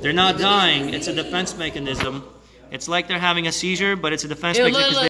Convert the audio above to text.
They're not dying. It's a defense mechanism. It's like they're having a seizure, but it's a defense mechanism.